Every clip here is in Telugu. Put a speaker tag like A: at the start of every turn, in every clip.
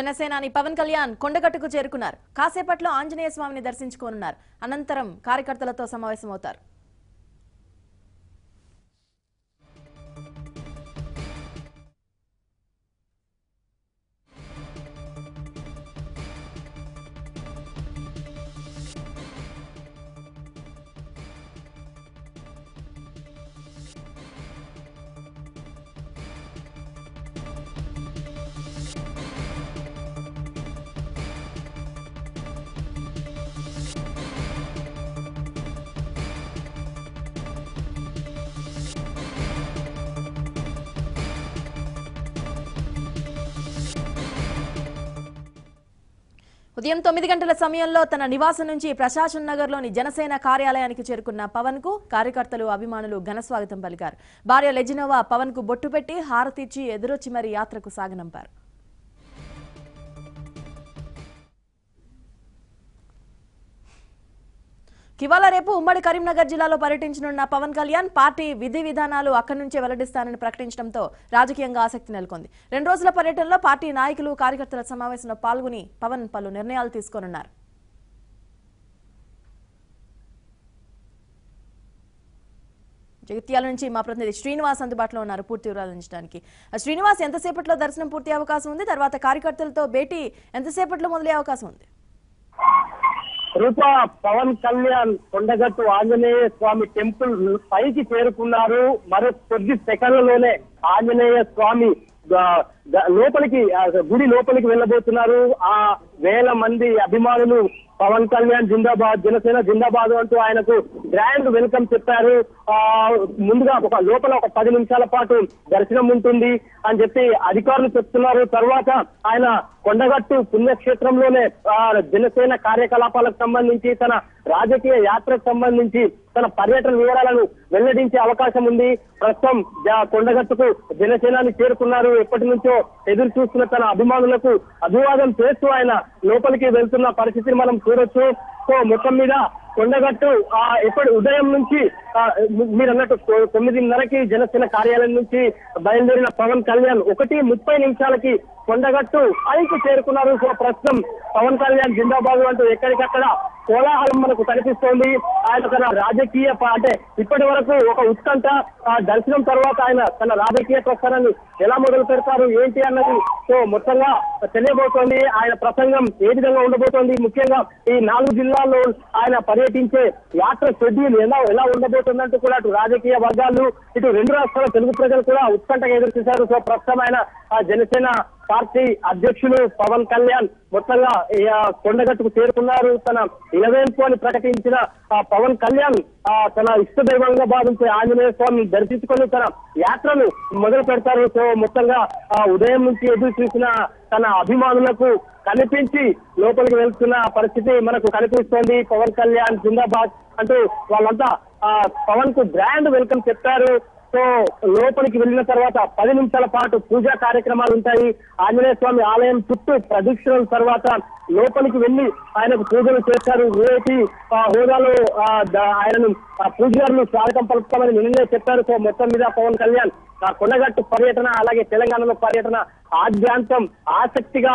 A: జనసేనాని పవన్ కళ్యాణ్ కొండగట్టుకు చేరుకున్నారు. కాసేపట్లో ఆంజనేయ స్వామిని దర్శించుకోనున్నారు. అనంతరం కార్యకర్తలతో సమావేశమవుతారు. ఉదయం తొమ్మిది గంటల సమయంలో తన నివాసం నుంచి ప్రశాసన్ నగర్లోని జనసేన కార్యాలయానికి చేరుకున్న పవన్కు కార్యకర్తలు అభిమానులు ఘనస్వాగతం పలికారు. భార్య లెజినోవా పవన్కు బొట్టు పెట్టి హారతిచ్చి ఎదురొచ్చి మరీ యాత్రకు సాగనంపారు. ఇవాళ రేపు ఉమ్మడి కరీంనగర్ జిల్లాలో పర్యటించనున్న పవన్ కళ్యాణ్ పార్టీ విధి విధానాలు అక్కడి నుంచే వెల్లడిస్తానని ప్రకటించడంతో రాజకీయంగా ఆసక్తి నెలకొంది. రెండు రోజుల పర్యటనలో పార్టీ నాయకులు కార్యకర్తల సమావేశంలో పాల్గొని పవన్ పలు నిర్ణయాలు తీసుకోనున్నారు. జగిత్యాల నుంచి మా ప్రతినిధి శ్రీనివాస్ అందుబాటులో ఉన్నారు పూర్తి వివరాలు అందించడానికి. ఆ శ్రీనివాస్ ఎంతసేపట్లో దర్శనం పూర్తి అవకాశం ఉంది? తర్వాత కార్యకర్తలతో భేటీ ఎంతసేపట్లో మొదలయ్యే అవకాశం ఉంది?
B: రూప పవన్ కళ్యాణ్ కొండగట్టు ఆంజనేయ స్వామి టెంపుల్ పైకి చేరుకున్నారు. మరో కొద్ది సెకండ్లలోనే ఆంజనేయ స్వామి లోపలికి గుడి లోపలికి వెళ్ళబోతున్నారు. ఆ వేల మంది అభిమానులు పవన్ కళ్యాణ్ జిందాబాద్ జనసేన జిందాబాద్ అంటూ ఆయనకు గ్రాండ్ వెల్కమ్ చెప్పారు. ఆ ముందుగా ఒక లోపల ఒక పది నిమిషాల పాటు దర్శనం ఉంటుంది అని చెప్పి అధికారులు చెప్తున్నారు. తర్వాత ఆయన కొండగట్టు పుణ్యక్షేత్రంలోనే ఆ, జనసేన కార్యకలాపాలకు సంబంధించి తన రాజకీయ యాత్రకు సంబంధించి తన పర్యటన వివరాలను వెల్లడించే అవకాశం ఉంది. ప్రస్తుతం కొండగట్టుకు జనసేనాన్ని చేరుకున్నారు. ఎప్పటి నుంచో ఎదురు చూస్తున్న తన అభిమానులకు అభివాదం చేస్తూ ఆయన లోపలికి వెళ్తున్న పరిస్థితిని మనం చూడొచ్చు. సో మొత్తం మీద కొండగట్టు ఆ ఎప్పటి ఉదయం నుంచి మీరు అన్నట్టు తొమ్మిదిన్నరకి జనసేన కార్యాలయం నుంచి బయలుదేరిన పవన్ కళ్యాణ్ ఒకటి ముప్పై నిమిషాలకి కొండగట్టు పైకి చేరుకున్నారు. సో ప్రస్తుతం పవన్ కళ్యాణ్ జిందాబాద్ అంటూ ఎక్కడికక్కడ కోలాహలం మనకు కనిపిస్తోంది. ఆయన తన రాజకీయ అంటే ఇప్పటి వరకు ఒక ఉత్కంఠ ఆ దర్శనం తర్వాత ఆయన తన రాజకీయ ప్రస్థానాన్ని ఎలా మొదలు పెడతారు ఏంటి అన్నది సో మొత్తంగా తెలియబోతోంది ఆయన ప్రసంగం ఏ విధంగా ఉండబోతోంది ముఖ్యంగా ఈ నాలుగు జిల్లాల్లో ఆయన పర్యటించే యాత్ర షెడ్యూల్ ఎలా ఎలా ఉండబోతుందంటూ కూడా అటు రాజకీయ వర్గాలు ఇటు రెండు రాష్ట్రాల తెలుగు ప్రజలు కూడా ఉత్కంఠగా ఎదురు చూశారు. సో ప్రస్తుతం ఆయన జనసేన పార్టీ అధ్యక్షులు పవన్ కళ్యాణ్ మొత్తంగా కొండగట్టుకు చేరుకున్నారు. తన ఇలవేంపు అని ప్రకటించిన ఆ పవన్ కళ్యాణ్ ఆ తన ఇష్ట దైవంగా భావించే ఆంజనేయ స్వామిని దర్శించుకొని తన యాత్రను మొదలు పెడతారు. సో మొత్తంగా ఉదయం నుంచి ఎదురు చూసిన తన అభిమానులకు కనిపించి లోపలికి వెళ్తున్న పరిస్థితి మనకు కనిపిస్తోంది. పవన్ కళ్యాణ్ జిందాబాద్ అంటూ వాళ్ళంతా ఆ పవన్కు గ్రాండ్ వెల్కమ్ చెప్పారు. సో లోపలికి వెళ్ళిన తర్వాత పది నిమిషాల పాటు పూజా కార్యక్రమాలు ఉంటాయి. ఆంజనేయ స్వామి ఆలయం చుట్టూ ప్రదక్షిణల తర్వాత లోపలికి వెళ్ళి ఆయనకు పూజలు చేస్తారు. వేటి హోదాలో ఆయనను పూజారులు స్వాగతం పలుకుతామని నిన్ననే చెప్పారు. సో మొత్తం మీద పవన్ కళ్యాణ్ కొండగట్టు పర్యటన అలాగే తెలంగాణలో పర్యటన ఆద్యాంతం ఆసక్తిగా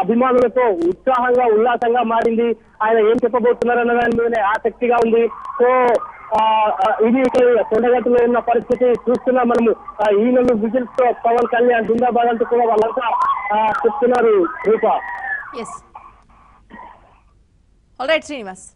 B: అభిమానులతో ఉత్సాహంగా ఉల్లాసంగా మారింది. ఆయన ఏం చెప్పబోతున్నారన్న దాని మీదనే ఆసక్తిగా ఉంది. సో ఇది కొండగట్టులో ఉన్న పరిస్థితి చూస్తున్నా మనము. ఆ, ఈ నెల విజిల్స్తో పవన్ కళ్యాణ్ జిందాబాద్ అంటూ కూడా వాళ్ళంతా చెప్తున్నారు రూప.
A: శ్రీనివాస్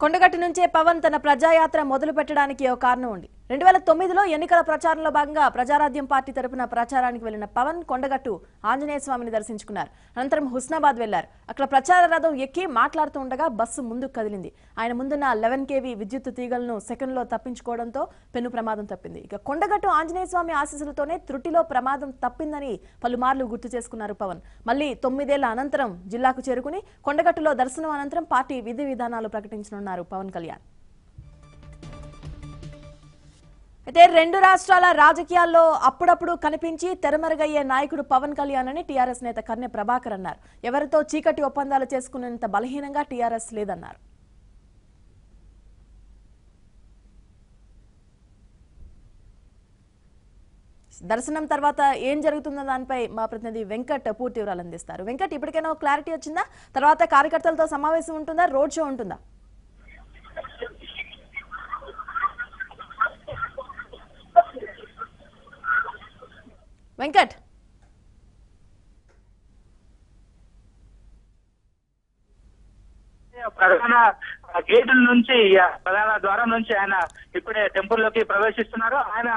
A: కొండగట్టు నుంచే పవన్ తన ప్రజాయాత్ర మొదలు పెట్టడానికి ఓ కారణం ఉంది రెండు వేల తొమ్మిదిలో ఎన్నికల ప్రచారంలో భాగంగా ప్రజారాద్యం పార్టీ తరపున ప్రచారానికి వెళ్ళిన పవన్ కొండగట్టు ఆంజనేయ స్వామిని దర్శించుకున్నారు. అనంతరం హుస్నాబాద్ వెళ్ళారు. అక్కడ ప్రచార రథం ఎక్కి మాట్లాడుతూ ఉండగా బస్సు ముందుకు కదిలింది. ఆయన ముందున్న లెవెన్ కేవీ విద్యుత్ తీగలను సెకండ్లో తప్పించుకోవడంతో పెను ప్రమాదం తప్పింది. ఇక కొండగట్టు ఆంజనేయ స్వామి ఆశీస్సులతోనే త్రుటిలో ప్రమాదం తప్పిందని పలుమార్లు గుర్తు చేసుకున్నారు పవన్. మళ్ళీ తొమ్మిదేళ్ళ అనంతరం జిల్లాకు చేరుకుని కొండగట్టులో దర్శనం అనంతరం పార్టీ విధి విధానాలు ప్రకటించనున్నారు పవన్ కళ్యాణ్. అయితే రెండు రాష్ట్రాల రాజకీయాల్లో అప్పుడప్పుడు కనిపించి తెరమరుగయ్యే నాయకుడు పవన్ కళ్యాణ్ అని టీఆర్ఎస్ నేత కన్నె ప్రభాకర్ అన్నారు. ఎవరితో చీకటి ఒప్పందాలు చేసుకునేంత బలహీనంగా టీఆర్ఎస్ లేదన్నారు. దర్శనం తర్వాత ఏం జరుగుతుందో దానిపై మా ప్రతినిధి వెంకట్ పూర్తి వివరాలు అందిస్తారు. వెంకట్ ఇప్పటికైనా ఒక క్లారిటీ వచ్చిందా? తర్వాత కార్యకర్తలతో సమావేశం ఉంటుందా? రోడ్ షో ఉంటుందా? వెంకట్.
C: ప్రధాన గేట్ నుంచి ప్రధాన ద్వారం నుంచి ఆయన ఇప్పుడే టెంపుల్లోకి ప్రవేశిస్తున్నారు. ఆయన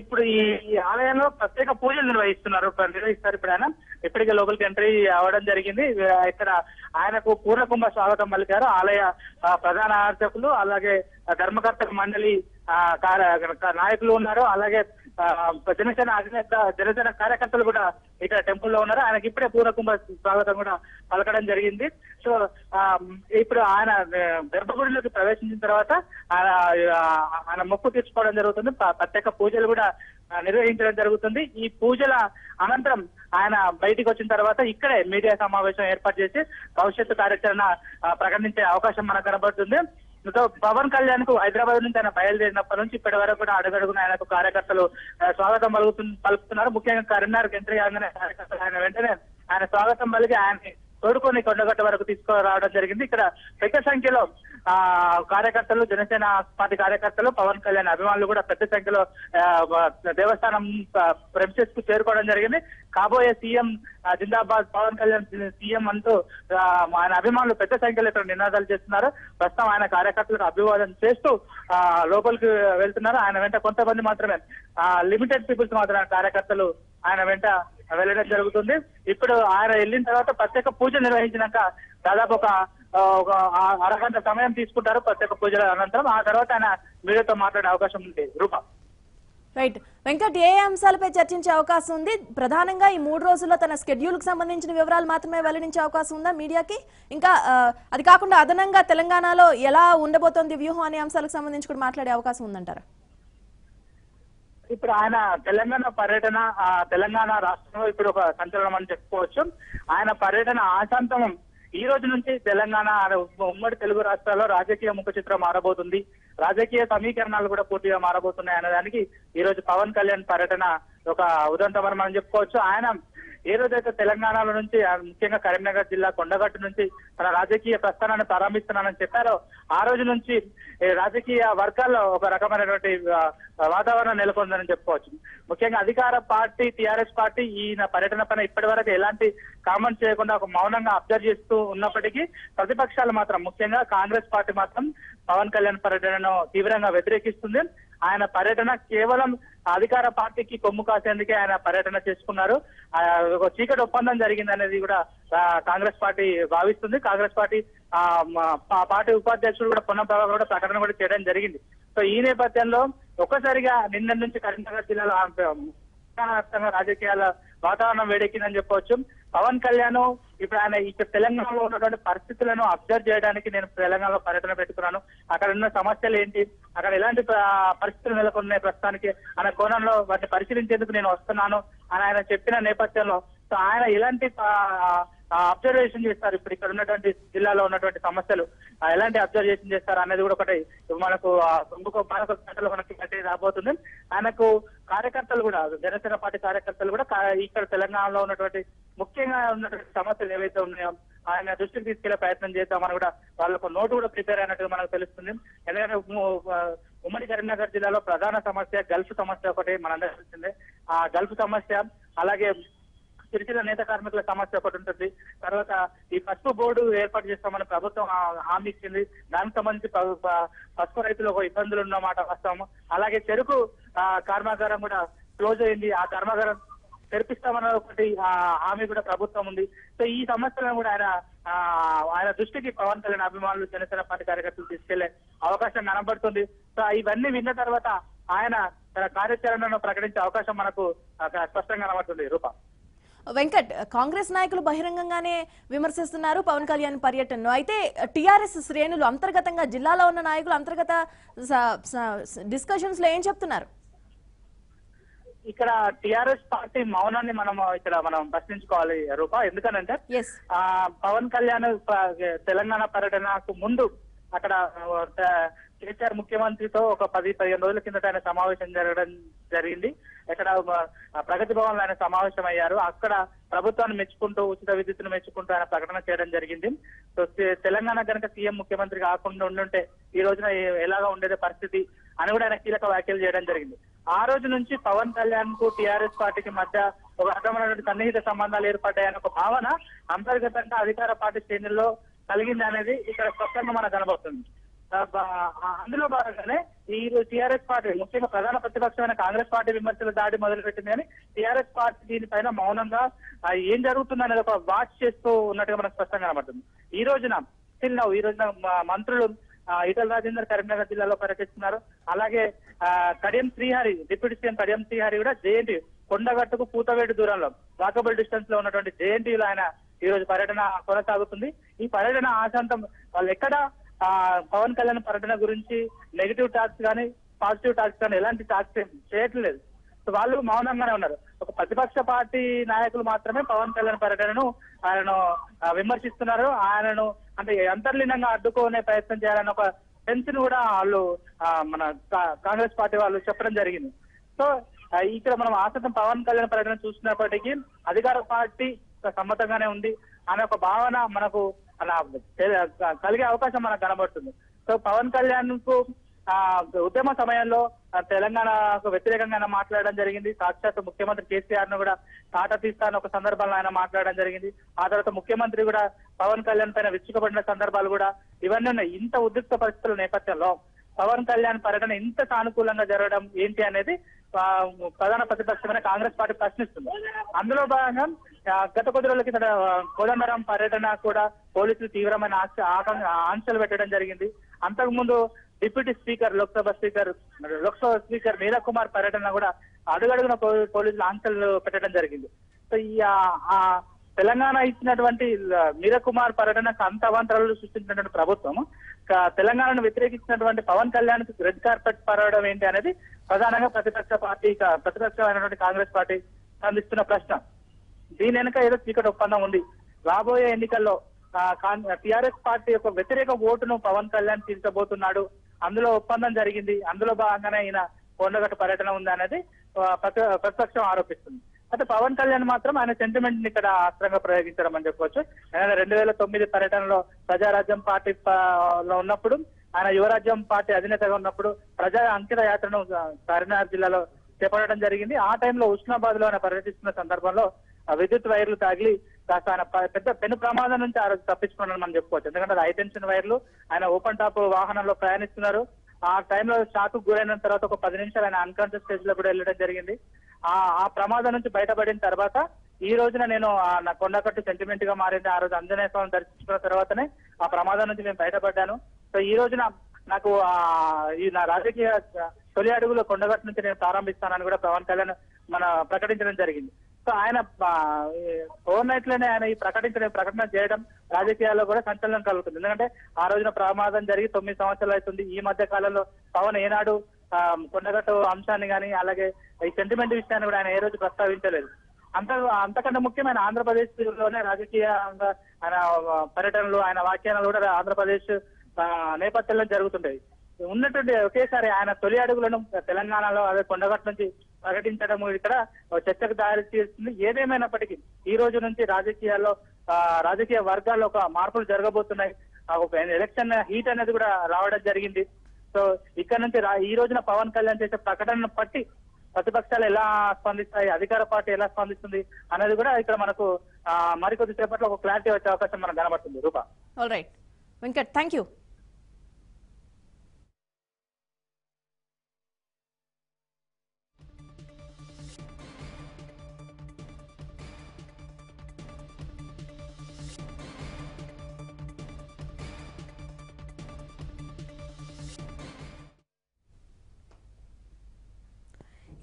C: ఇప్పుడు ఈ ఆలయంలో ప్రత్యేక పూజలు నిర్వహిస్తున్నారు. నిర్వహిస్తారు ఇప్పుడు ఆయన. ఇప్పటికే లోపలికి ఎంట్రీ అవ్వడం జరిగింది. ఇక్కడ ఆయనకు పూర్ణకుంభ స్వాగతం పలికారు. ఆలయ ప్రధాన అర్చకులు అలాగే ధర్మకర్తక ధర్మకర్త మండలి నాయకులు ఉన్నారు. అలాగే జనసేన అధినేత జనసేన కార్యకర్తలు కూడా ఇక్కడ టెంపుల్లో ఉన్నారు. ఆయనకి ఇప్పుడే పూర్వకుంభ స్వాగతం కూడా పలకడం జరిగింది. సో ఆ, ఇప్పుడు ఆయన గర్భగుడిలోకి ప్రవేశించిన తర్వాత ఆయన ఆయన మొక్కు తీర్చుకోవడం జరుగుతుంది. ప్రత్యేక పూజలు కూడా నిర్వహించడం జరుగుతుంది. ఈ పూజల అనంతరం ఆయన బయటికి వచ్చిన తర్వాత ఇక్కడే మీడియా సమావేశం ఏర్పాటు చేసి భవిష్యత్తు కార్యాచరణ ప్రకటించే అవకాశం మనకు కనబడుతుంది. సో పవన్ కళ్యాణ్కు హైదరాబాద్ నుంచి ఆయన బయలుదేరినప్పటి నుంచి ఇప్పటి వరకు కూడా అడుగడుగున ఆయనకు కార్యకర్తలు స్వాగతం పలుకుతున్నారు. ముఖ్యంగా కరీంనగర్ ఎంట్రీ కాగానే కార్యకర్తలు ఆయన వెంటనే ఆయన స్వాగతం పలికి ఆయన తోడుకొని కొండగట్ట వరకు తీసుకురావడం జరిగింది. ఇక్కడ పెద్ద సంఖ్యలో ఆ కార్యకర్తలు జనసేన పార్టీ కార్యకర్తలు పవన్ కళ్యాణ్ అభిమానులు కూడా పెద్ద సంఖ్యలో దేవస్థానం ప్రెమిసెస్కు చేరుకోవడం జరిగింది. కాబోయే సీఎం జిందాబాద్ పవన్ కళ్యాణ్ సీఎం అంటూ ఆయన అభిమానులు పెద్ద సంఖ్యలో ఇక్కడ నినాదాలు చేస్తున్నారు. ప్రస్తుతం ఆయన కార్యకర్తలకు అభివాదం చేస్తూ ఆ, లోపలికి వెళ్తున్నారు. ఆయన వెంట కొంతమంది మాత్రమే లిమిటెడ్ పీపుల్స్ మాత్రమే కార్యకర్తలు ఆయన వెంట వెళ్ళడం జరుగుతుంది. ఇప్పుడు ఆయన వెళ్ళిన తర్వాత ప్రత్యేక పూజ నిర్వహించినాక దాదాపు ఒక ఒక అరగంట సమయం తీసుకుంటారు ప్రత్యేక పూజల అనంతరం. ఆ తర్వాత ఆయన మీడియాతో మాట్లాడే అవకాశం ఉంది. రూప.
A: రైట్ వెంకట్ ఏ అంశాలపై చర్చించే అవకాశం ఉంది? ప్రధానంగా ఈ మూడు రోజుల్లో తన స్కెడ్యూల్కు సంబంధించిన వివరాలు మాత్రమే వెల్లడించే అవకాశం ఉందా మీడియాకి? ఇంకా అది కాకుండా అదనంగా తెలంగాణలో ఎలా ఉండబోతోంది వ్యూహం అనే అంశాలకు సంబంధించి కూడా మాట్లాడే అవకాశం ఉందంటారా?
C: ఇప్పుడు ఆయన తెలంగాణ పర్యటన తెలంగాణ రాష్ట్రంలో ఇప్పుడు ఒక సంచలనం అని చెప్పుకోవచ్చు. ఆయన పర్యటన ఆశాంతం ఈ రోజు నుంచి తెలంగాణ ఉమ్మడి తెలుగు రాష్ట్రాల్లో రాజకీయ ముఖ చిత్రం మారబోతుంది. రాజకీయ సమీకరణాలు కూడా పూర్తిగా మారబోతున్నాయి అనే దానికి ఈ రోజు పవన్ కళ్యాణ్ పర్యటన ఒక ఉదంతమని మనం చెప్పుకోవచ్చు. ఆయన ఏ రోజైతే తెలంగాణలో నుంచి ముఖ్యంగా కరీంనగర్ జిల్లా కొండగట్టు నుంచి తన రాజకీయ ప్రస్థానాన్ని ప్రారంభిస్తున్నానని చెప్పారో ఆ రోజు నుంచి రాజకీయ వర్గాల్లో ఒక రకమైనటువంటి వాతావరణం నెలకొందని చెప్పుకోవచ్చు. ముఖ్యంగా అధికార పార్టీ టీఆర్ఎస్ పార్టీ ఈయన పర్యటన పైన ఇప్పటి వరకు ఎలాంటి కామెంట్ చేయకుండా ఒక మౌనంగా అబ్జర్వ్ చేస్తూ ఉన్నప్పటికీ ప్రతిపక్షాలు మాత్రం ముఖ్యంగా కాంగ్రెస్ పార్టీ మాత్రం పవన్ కళ్యాణ్ పర్యటనను తీవ్రంగా వ్యతిరేకిస్తుంది. ఆయన పర్యటన కేవలం అధికార పార్టీకి కొమ్ము కాసేందుకే ఆయన పర్యటన చేసుకున్నారు. ఆ, ఒక చీకటి ఒప్పందం జరిగింది అనేది కూడా కాంగ్రెస్ పార్టీ భావిస్తుంది. కాంగ్రెస్ పార్టీ ఆ పార్టీ ఉపాధ్యక్షుడు కూడా పొన్నం ప్రభాకర్ కూడా ప్రకటన కూడా చేయడం జరిగింది. సో ఈ నేపథ్యంలో ఒక్కసారిగా నిన్న నుంచి కరీంనగర్ జిల్లాలో రాజకీయాల వాతావరణం వేడెక్కిందని చెప్పవచ్చు. పవన్ కళ్యాణ్ ఇప్పుడు ఆయన ఇక్కడ తెలంగాణలో ఉన్నటువంటి పరిస్థితులను అబ్జర్వ్ చేయడానికి నేను తెలంగాణలో పర్యటన పెట్టుకున్నాను. అక్కడ ఉన్న సమస్యలు ఏంటి? అక్కడ ఎలాంటి పరిస్థితులు నెలకొన్నాయి ప్రస్తుతానికి? అనే కోణంలో వాటిని పరిశీలించేందుకు నేను వస్తున్నాను అని ఆయన చెప్పిన నేపథ్యంలో. సో ఆయన ఎలాంటి అబ్జర్వేషన్ చేస్తారు ఇప్పుడు ఇక్కడ ఉన్నటువంటి జిల్లాలో ఉన్నటువంటి సమస్యలు? ఎలాంటి అబ్జర్వేషన్ చేస్తారు అనేది కూడా ఒకటి మనకు ఆ, ఇంకొక మనకి గట్టి రాబోతుంది. ఆయనకు కార్యకర్తలు కూడా జనసేన పార్టీ కార్యకర్తలు కూడా ఇక్కడ తెలంగాణలో ఉన్నటువంటి ముఖ్యంగా ఉన్నటువంటి సమస్యలు ఏవైతే ఉన్నాయో ఆయన దృష్టికి తీసుకెళ్ళే ప్రయత్నం చేద్దామని కూడా వాళ్ళకు నోటు కూడా ప్రిపేర్ అయినట్టుగా మనకు తెలుస్తుంది. ఎందుకంటే ఉమ్మడి కరీంనగర్ జిల్లాలో ప్రధాన సమస్య గల్ఫ్ సమస్య ఒకటి మనందరికీ తెలిసిందే. ఆ గల్ఫ్ సమస్య అలాగే సిరిసిల్ల నేత కార్మికుల సమస్య ఒకటి ఉంటుంది. తర్వాత ఈ పసుపు బోర్డు ఏర్పాటు చేస్తామని ప్రభుత్వం హామీ ఇచ్చింది. దానికి సంబంధించి ప- పసుపు రైతులు ఒక ఇబ్బందులు ఉన్నమాట వస్తాము అలాగే చెరుకు ఆ, కర్మాగారం కూడా క్లోజ్ అయింది. ఆ కర్మాగారం తెరిపిస్తామన్న ఒకటి ఆ, హామీ కూడా ప్రభుత్వం ఉంది. సో ఈ సమస్యలను కూడా ఆయన ఆ, ఆయన దృష్టికి పవన్ కళ్యాణ్ అభిమానులు జనసేన పార్టీ కార్యకర్తలు తీసుకెళ్ళే అవకాశం కనబడుతుంది. సో ఇవన్నీ విన్న తర్వాత ఆయన తన కార్యాచరణను ప్రకటించే అవకాశం మనకు స్పష్టంగా కనబడుతుంది. రూప.
A: వెంకట్ కాంగ్రెస్ నాయకులు బహిరంగంగానే విమర్శిస్తున్నారు పవన్ కళ్యాణ్ పర్యటనను. అయితే టిఆర్ఎస్ శ్రేణులు అంతర్గతంగా జిల్లాలో ఉన్న నాయకులు అంతర్గత డిస్కషన్స్లో ఏం చెప్తున్నారు?
C: ఇక్కడ టిఆర్ఎస్ పార్టీ మౌనాన్ని మనం ఇక్కడ మనం ప్రశ్నించుకోవాలి రూపా. ఎందుకనంటే ఆ పవన్ కళ్యాణ్ తెలంగాణ పర్యటనకు ముందు అక్కడ కేసీఆర్ ముఖ్యమంత్రితో ఒక పది పదిహేను రోజుల కిందట ఆయన సమావేశం జరగడం జరిగింది. ఇక్కడ ప్రగతి భవన్లో ఆయన సమావేశం అయ్యారు అక్కడ ప్రభుత్వాన్ని మెచ్చుకుంటూ ఉచిత విద్యుత్తును మెచ్చుకుంటూ ఆయన ప్రకటన చేయడం జరిగింది. సో తెలంగాణ కనుక సీఎం ముఖ్యమంత్రి కాకుండా ఉండుంటే ఈ రోజున ఎలాగా ఉండేదే పరిస్థితి? అని కూడా ఆయన కీలక వ్యాఖ్యలు చేయడం జరిగింది. ఆ రోజు నుంచి పవన్ కళ్యాణ్కు టిఆర్ఎస్ పార్టీకి మధ్య ఒక రకమైనటువంటి సన్నిహిత సంబంధాలు ఏర్పడ్డాయని ఒక భావన అంతర్గతంగా అధికార పార్టీ శ్రేణుల్లో కలిగింది అనేది ఇక్కడ స్పష్టంగా మనకు కనబడుతుంది. అందులో భాగంగానే ఈ టీఆర్ఎస్ పార్టీ ముఖ్యంగా ప్రధాన ప్రతిపక్షమైన కాంగ్రెస్ పార్టీ విమర్శల దాడి మొదలుపెట్టింది కానీ టీఆర్ఎస్ పార్టీ దీనిపైన మౌనంగా ఏం జరుగుతుంది అనేది ఒక వాచ్ చేస్తూ ఉన్నట్టుగా మనకు స్పష్టంగా కనబడుతుంది. ఈ రోజున స్టిల్ నౌ ఈ రోజున మంత్రులు ఈటల రాజేందర్ కరీంనగర్ జిల్లాలో పర్యటిస్తున్నారు. అలాగే ఆ, కడియం శ్రీహరి డిప్యూటీ సీఎం కడియం శ్రీహరి కూడా జేఎన్టీ కొండగట్టుకు పూతవేటు దూరంలో వాకబుల్ డిస్టెన్స్లో ఉన్నటువంటి జేఎన్టీలో ఆయన ఈ రోజు పర్యటన కొనసాగుతుంది. ఈ పర్యటన ఆశాంతం వాళ్ళు ఎక్కడ ఆ, పవన్ కళ్యాణ్ పర్యటన గురించి నెగిటివ్ టాక్స్ కానీ పాజిటివ్ టాక్స్ కానీ ఎలాంటి టాక్స్ చేయట్లేదు. సో వాళ్ళు మౌనంగానే ఉన్నారు. ఒక ప్రతిపక్ష పార్టీ నాయకులు మాత్రమే పవన్ కళ్యాణ్ పర్యటనను ఆయనను విమర్శిస్తున్నారు. ఆయనను అంటే అంతర్లీనంగా అడ్డుకునే ప్రయత్నం చేయాలని ఒక సెన్స్ను కూడా వాళ్ళు మన కా- కాంగ్రెస్ పార్టీ వాళ్ళు చెప్పడం జరిగింది. సో ఇక్కడ మనం ఆసక్తం పవన్ కళ్యాణ్ పర్యటన చూసినప్పటికీ అధికార పార్టీ సమ్మతంగానే ఉంది. అనే ఒక భావన మనకు అలా కలిగే అవకాశం మనకు కనబడుతుంది. సో పవన్ కళ్యాణ్కు ఉద్యమ సమయంలో తెలంగాణకు వ్యతిరేకంగా మాట్లాడడం జరిగింది. సాక్షాత్ ముఖ్యమంత్రి కేసీఆర్ను కూడా తాట తీస్తాను ఒక సందర్భంలో ఆయన మాట్లాడడం జరిగింది. ఆ తర్వాత ముఖ్యమంత్రి కూడా పవన్ కళ్యాణ్ పైన విచ్చుకబడిన సందర్భాలు కూడా ఇవన్నీ ఉన్నాయి. ఇంత ఉద్రిక్త పరిస్థితుల నేపథ్యంలో పవన్ కళ్యాణ్ పర్యటన ఇంత సానుకూలంగా జరగడం ఏంటి అనేది ప్రధాన ప్రతిపక్షమైన కాంగ్రెస్ పార్టీ ప్రశ్నిస్తుంది. అందులో భాగంగా గత కొద్ది రోజుల కింద కోదండరాం పర్యటన కూడా పోలీసులు తీవ్రమైన ఆశ- ఆంక్షలు పెట్టడం జరిగింది. అంతకుముందు deputy speaker Lok Sabha speaker Lok Sabha speaker Meira Kumar పర్యటన కూడా అడుగడుగున పో- పోలీసులు ఆంక్షలు పెట్టడం జరిగింది. సో ఈ ఆ- తెలంగాణ ఇచ్చినటువంటి మీరా కుమార్ పర్యటనకు అంత అవాంతరాలు సృష్టించినటువంటి ప్రభుత్వం తెలంగాణను వ్యతిరేకించినటువంటి పవన్ కళ్యాణ్ రెడ్ కార్పెట్ పరవడం ఏంటి అనేది ప్రధానంగా ప్రతిపక్ష పార్టీ ప్రతిపక్షమైనటువంటి కాంగ్రెస్ పార్టీ సంధిస్తున్న ప్రశ్న. దీని వెనుక ఏదో చీకటి ఒప్పందం ఉంది. రాబోయే ఎన్నికల్లో టిఆర్ఎస్ పార్టీ యొక్క వ్యతిరేక ఓటును పవన్ కళ్యాణ్ తీర్చబోతున్నాడు. అందులో ఒప్పందం జరిగింది. అందులో భాగంగానే ఈయన కొండగట్టు పర్యటన ఉంది అనేది ప్రతిపక్షం ఆరోపిస్తుంది. అయితే పవన్ కళ్యాణ్ మాత్రం ఆయన సెంటిమెంట్ని ఇక్కడ అస్త్రంగా ప్రయోగించడం అని చెప్పవచ్చు. ఆయన రెండు వేల తొమ్మిది పర్యటనలో ప్రజారాజ్యం పార్టీ లో ఉన్నప్పుడు ఆయన యువరాజ్యం పార్టీ అధినేతగా ఉన్నప్పుడు ప్రజా అంకిత యాత్రను కరీంనగర్ జిల్లాలో చేపట్టడం జరిగింది. ఆ టైంలో ఉస్నాబాద్లో ఆయన పర్యటిస్తున్న సందర్భంలో విద్యుత్ వైర్లు తగిలి కాస్త ఆయన పెద్ద పెను ప్రమాదం నుంచి ఆ రోజు తప్పించుకున్నారని మనం చెప్పుకోవచ్చు. ఎందుకంటే అది హైటెన్షన్ వైర్లు ఆయన ఓపెన్ టాప్ వాహనంలో ప్రయాణిస్తున్నారు. ఆ టైంలో షాక్ గురైన తర్వాత ఒక పది నిమిషాలు ఆయన అన్కాన్షియస్ స్టేజ్లో కూడా వెళ్ళడం జరిగింది. ఆ ఆ ప్రమాదం నుంచి బయటపడిన తర్వాత ఈ రోజున నేను ఆ నా కొండకట్టు సెంటిమెంట్గా మారింది. ఆ రోజు అంజనేయ స్వామిని దర్శించుకున్న తర్వాతనే ఆ ప్రమాదం నుంచి నేను బయటపడ్డాను. సో ఈ రోజున నాకు ఆ ఈ నా రాజకీయ తొలి అడుగులో కొండగట్టు నుంచి నేను ప్రారంభిస్తానని కూడా పవన్ కళ్యాణ్ మన ప్రకటించడం జరిగింది. సో ఆయన ఓవర్ నైట్లోనే ఆయన ఈ ప్రకటించడం ప్రకటన చేయడం రాజకీయాల్లో కూడా సంచలనం కలుగుతుంది. ఎందుకంటే ఆ రోజున ప్రమాదం జరిగి తొమ్మిది సంవత్సరాలు అవుతుంది. ఈ మధ్య కాలంలో పవన్ ఏనాడు కొండగట్టు అంశాన్ని కానీ అలాగే ఈ సెంటిమెంట్ విషయాన్ని కూడా ఆయన ఏ రోజు ప్రస్తావించలేదు. అంత అంతకంటే ముఖ్యమైన ఆంధ్రప్రదేశ్లోనే రాజకీయంగా ఆయన పర్యటనలు ఆయన వ్యాఖ్యానాలు కూడా ఆంధ్రప్రదేశ్ ఆ, నేపథ్యంలో జరుగుతుంటాయి. ఉన్నటువంటి ఒకేసారి ఆయన తొలి అడుగులను తెలంగాణలో అదే కొండగట్టు నుంచి ప్రకటించడం ఇక్కడ ఒక చర్చకు దారి తీస్తుంది ఏదేమైనప్పటికీ ఈ రోజు నుంచి రాజకీయాల్లో రాజకీయ వర్గాల్లో ఒక మార్పులు జరగబోతున్నాయి. ఒక ఎలక్షన్ హీట్ అనేది కూడా రావడం జరిగింది. సో ఇక్కడ నుంచి ఈ రోజున పవన్ కళ్యాణ్ చేసే ప్రకటనను బట్టి ప్రతిపక్షాలు ఎలా స్పందిస్తాయి అధికార పార్టీ ఎలా స్పందిస్తుంది అనేది కూడా ఇక్కడ మనకు మరికొద్ది సేపట్లో ఒక క్లారిటీ వచ్చే అవకాశం మనకు కనబడుతుంది. Rupa.
A: Right Venkat thank you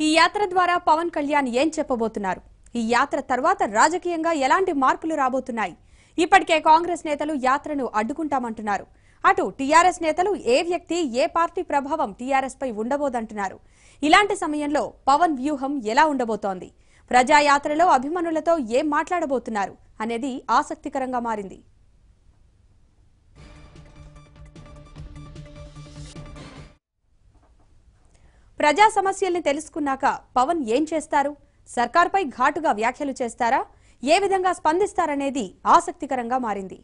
D: ఈ యాత్ర ద్వారా పవన్ కళ్యాణ్ ఏం చెప్పబోతున్నారు? ఈ యాత్ర తర్వాత రాజకీయంగా ఎలాంటి మార్పులు రాబోతున్నాయి? ఇప్పటికే కాంగ్రెస్ నేతలు యాత్రను అడ్డుకుంటామంటున్నారు. అటు టీఆర్ఎస్ నేతలు ఏ వ్యక్తి ఏ పార్టీ ప్రభావం టీఆర్ఎస్ పై ఉండబోదంటున్నారు. ఇలాంటి సమయంలో పవన్ వ్యూహం ఎలా ఉండబోతోంది? ప్రజాయాత్రలో అభిమానులతో ఏం మాట్లాడబోతున్నారు? అనేది ఆసక్తికరంగా మారింది. ప్రజా సమస్యల్ని తెలుసుకున్నాక పవన్ ఏం చేస్తారు? సర్కార్పై ఘాటుగా వ్యాఖ్యలు చేస్తారా? ఏ విధంగా స్పందిస్తారనేది ఆసక్తికరంగా మారింది.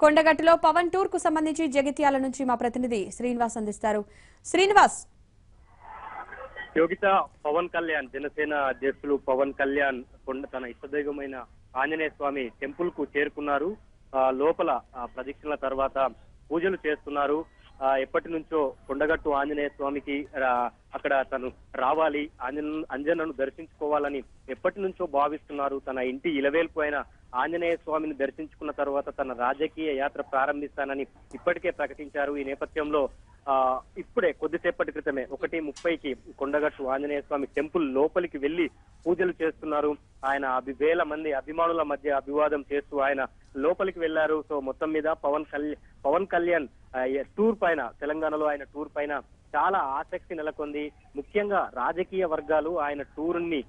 D: కొండగట్టులో పవన్ టూర్కు సంబంధించి జగిత్యాల నుంచి మా ప్రతినిధి శ్రీనివాస్ అందిస్తారు. శ్రీనివాస్
E: యోగిత పవన్ కళ్యాణ్ జనసేన అధ్యక్షులు పవన్ కళ్యాణ్ కొండ తన ఇష్టదైవమైన ఆంజనేయ స్వామి టెంపుల్కు చేరుకున్నారు. ఆ, లోపల ప్రదక్షిణల తర్వాత పూజలు చేస్తున్నారు. ఆ, ఎప్పటి నుంచో కొండగట్టు ఆంజనేయ స్వామికి అక్కడ తను రావాలి ఆంజన అంజనను దర్శించుకోవాలని ఎప్పటి నుంచో భావిస్తున్నారు. తన ఇంటి ఇలవేల్పు అయిన ఆంజనేయ స్వామిని దర్శించుకున్న తర్వాత తన రాజకీయ యాత్ర ప్రారంభిస్తానని ఇప్పటికే ప్రకటించారు. ఈ నేపథ్యంలో ఇప్పుడే కొద్దిసేపటి క్రితమే ఒకటి ముప్పైకి కొండగట్టు ఆంజనేయ స్వామి టెంపుల్ లోపలికి వెళ్ళి పూజలు చేస్తున్నారు. ఆయన అభి వేల మంది అభిమానుల మధ్య అభివాదం చేస్తూ ఆయన లోపలికి వెళ్ళారు సో మొత్తం మీద పవన్ కళ్యాణ్ పవన్ కళ్యాణ్ టూర్ పైన తెలంగాణలో ఆయన టూర్ పైన చాలా ఆసక్తి నెలకొంది. ముఖ్యంగా రాజకీయ వర్గాలు ఆయన టూర్ని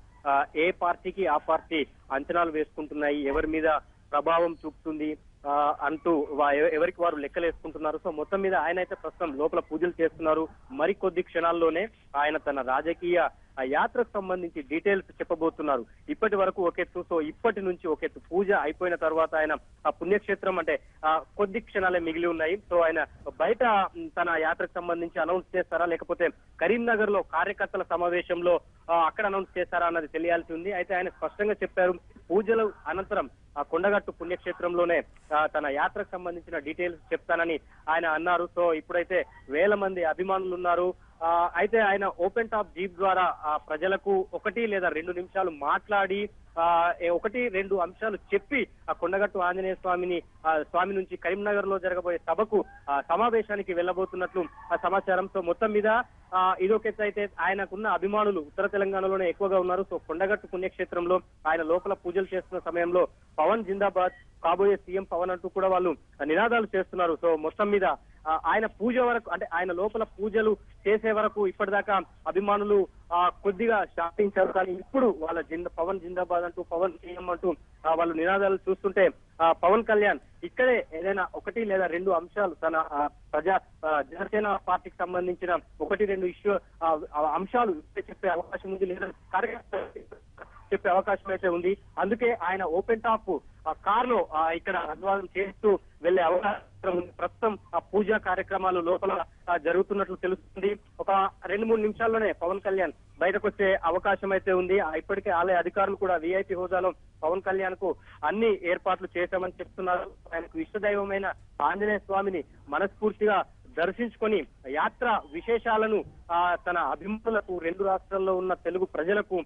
E: ఏ పార్టీకి ఆ పార్టీ అంచనాలు వేసుకుంటున్నాయి. ఎవరి మీద ప్రభావం చూపుతుంది. అంటూ ఎవరికి వారు లెక్కలేసుకుంటున్నారు. సో మొత్తం మీద ఆయన అయితే ప్రస్తుతం లోపల పూజలు చేస్తున్నారు. మరికొద్ది క్షణాల్లోనే ఆయన తన రాజకీయ ఆ యాత్రకు సంబంధించి డీటెయిల్స్ చెప్పబోతున్నారు. ఇప్పటి వరకు ఒక ఎత్తు సో ఇప్పటి నుంచి ఒక ఎత్తు. పూజ అయిపోయిన తర్వాత ఆయన ఆ పుణ్యక్షేత్రం అంటే ఆ కొద్ది క్షణాలే మిగిలి ఉన్నాయి. సో ఆయన బయట తన యాత్రకు సంబంధించి అనౌన్స్ చేస్తారా? లేకపోతే కరీంనగర్లో కార్యకర్తల సమావేశంలో అక్కడ అనౌన్స్ చేస్తారా అన్నది తెలియాల్సి ఉంది. అయితే ఆయన స్పష్టంగా చెప్పారు పూజలు అనంతరం ఆ కొండగట్టు పుణ్యక్షేత్రంలోనే తన యాత్రకు సంబంధించిన డీటెయిల్స్ చెప్తానని ఆయన అన్నారు. సో ఇప్పుడైతే వేల మంది అభిమానులు ఉన్నారు. అయితే ఆయన ఓపెన్ టాప్ జీప్ ద్వారా ప్రజలకు ఒకటి లేదా రెండు నిమిషాలు మాట్లాడి ఒకటి రెండు అంశాలు చెప్పి ఆ కొండగట్టు ఆంజనేయ స్వామిని ఆ, స్వామి నుంచి కరీంనగర్లో జరగబోయే సభకు ఆ, సమావేశానికి వెళ్ళబోతున్నట్లు ఆ సమాచారం సో మొత్తం మీద ఆ, ఇదొక అయితే ఆయనకున్న అభిమానులు ఉత్తర తెలంగాణలోనే ఎక్కువగా ఉన్నారు. సో కొండగట్టు పుణ్యక్షేత్రంలో ఆయన లోపల పూజలు చేస్తున్న సమయంలో పవన్ జిందాబాద్ కాబోయే సీఎం పవన్ అంటూ కూడా వాళ్ళు నినాదాలు చేస్తున్నారు. సో మొత్తం మీద ఆయన పూజ వరకు అంటే ఆయన లోపల పూజలు చేసే వరకు ఇప్పటిదాకా అభిమానులు ఆ, కొద్దిగా శాంతించారు. కానీ ఇప్పుడు వాళ్ళ జింద పవన్ జిందాబాద్ అంటూ పవన్ సీఎం అంటూ వాళ్ళు నినాదాలు చూస్తుంటే ఆ, పవన్ కళ్యాణ్ ఇక్కడే ఏదైనా ఒకటి లేదా రెండు అంశాలు తన ఆ, ప్రజా జనసేన పార్టీకి సంబంధించిన ఒకటి రెండు ఇష్యూ అంశాలు చెప్పే అవకాశం ఉంది. లేదా కార్యకర్త చెప్పే అవకాశం అయితే ఉంది. అందుకే ఆయన ఓపెన్ టాప్ ఆ కార్లో ఆ, ఇక్కడ అనువాదం చేస్తూ వెళ్ళే అవకాశం ఉంది. ప్రస్తుతం ఆ పూజా కార్యక్రమాలు లోపల జరుగుతున్నట్లు తెలుస్తుంది. ఒక రెండు మూడు నిమిషాల్లోనే పవన్ కళ్యాణ్ బయటకు వచ్చే అవకాశం అయితే ఉంది. ఆ, ఇప్పటికే ఆలయ అధికారులు కూడా విఐపి హోదాలో పవన్ కళ్యాణ్కు అన్ని ఏర్పాట్లు చేశామని చెప్తున్నారు. ఆయనకు ఇష్టదైవమైన ఆంజనేయ స్వామిని మనస్ఫూర్తిగా దర్శించుకొని యాత్ర విశేషాలను తన అభిమానులకు రెండు రాష్ట్రాల్లో ఉన్న తెలుగు ప్రజలకు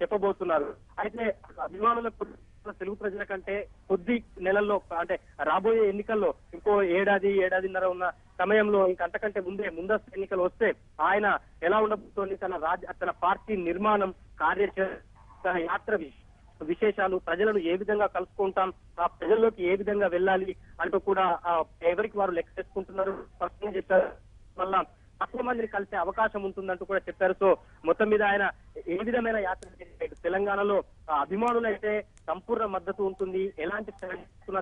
E: చెప్పబోతున్నారు. అయితే అభిమానులకు తెలుగు ప్రజల కంటే కొద్ది నెలల్లో అంటే రాబోయే ఎన్నికల్లో ఇంకో ఏడాది ఏడాదిన్నర ఉన్న సమయంలో ఇంకంతకంటే ముందే ముందస్తు ఎన్నికలు వస్తే ఆయన ఎలా ఉండబోతోంది? తన రాజ్య తన పార్టీ నిర్మాణం కార్యాచరణ తన యాత్ర విశేషాలు ప్రజలను ఏ విధంగా కలుసుకుంటాం ఆ ప్రజల్లోకి ఏ విధంగా వెళ్ళాలి అంటూ కూడా ఎవరికి వారు లెక్క చేసుకుంటున్నారు స్పష్టంగా చెప్పారు. వల్ల తక్కువ మందిని కలిసే అవకాశం ఉంటుందంటూ కూడా చెప్పారు. సో మొత్తం మీద ఆయన ఏ విధమైన యాత్ర చేశారు? తెలంగాణలో అభిమానులైతే సంపూర్ణ మద్దతు ఉంటుంది. ఎలాంటి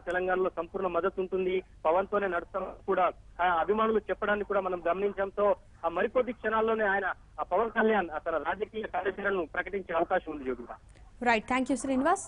E: తెలంగాణలో సంపూర్ణ మద్దతు ఉంటుంది. పవన్ తోనే నడుస్తాం కూడా ఆ, అభిమానులు చెప్పడాన్ని కూడా మనం గమనించడంతో మరికొద్ది క్షణాల్లోనే ఆయన ఆ పవన్ కళ్యాణ్ తన రాజకీయ కార్యాచరణను ప్రకటించే అవకాశం ఉంది యోగిగా
D: రైట్ థ్యాంక్ యూ శ్రీనివాస్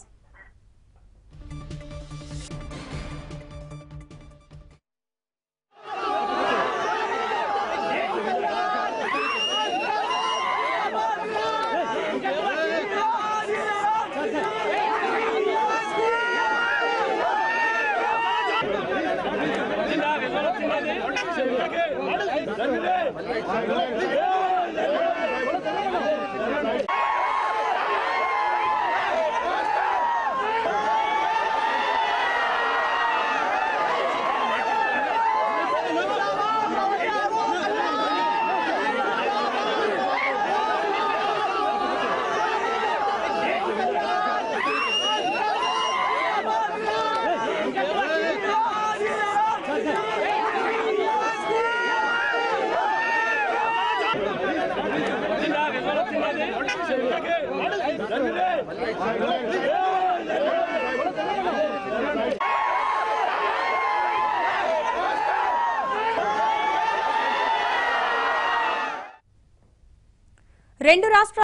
D: రెండు రాష్ట్ర